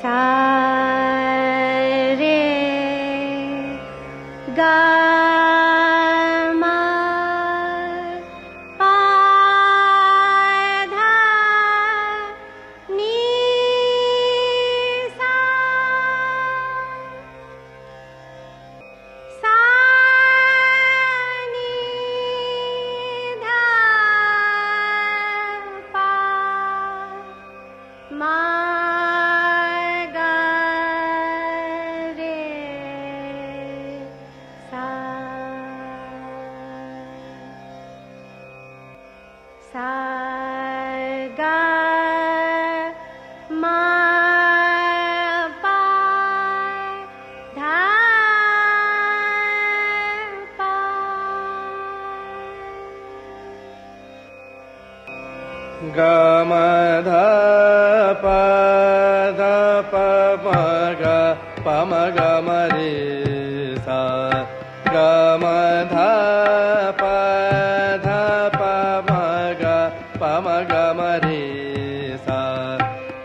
सा रे गा गा प ध प गम गमरे सा ग ध पमग मरे स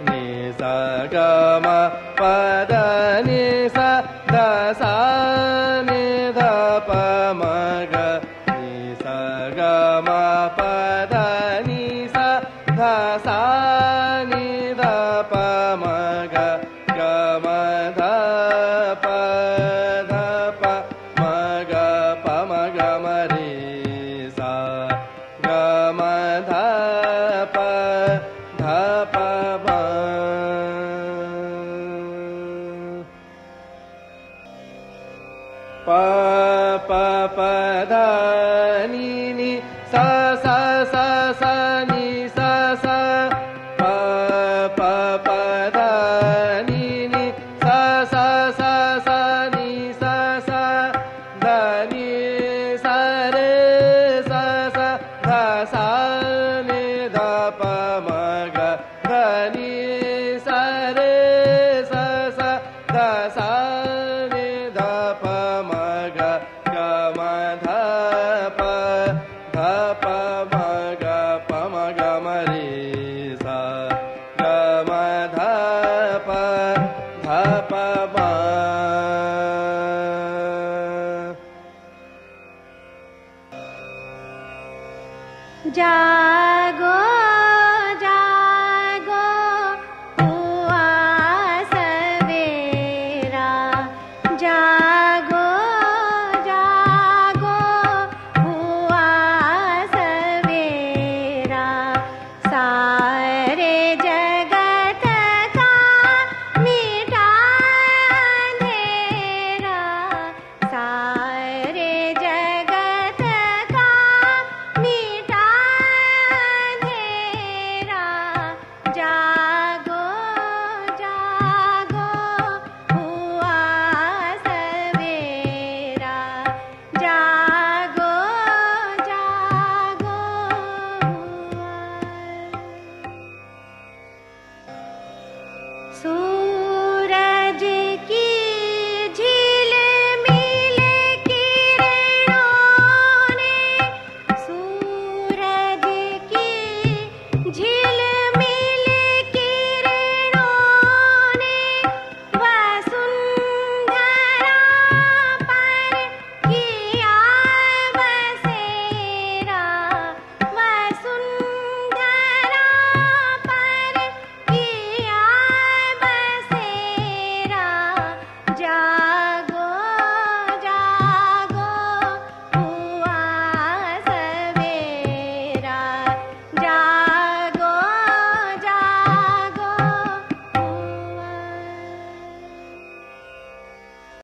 निसगम पदनि स दशा निधपमग निसगनि स दशा पदानि ध प धग So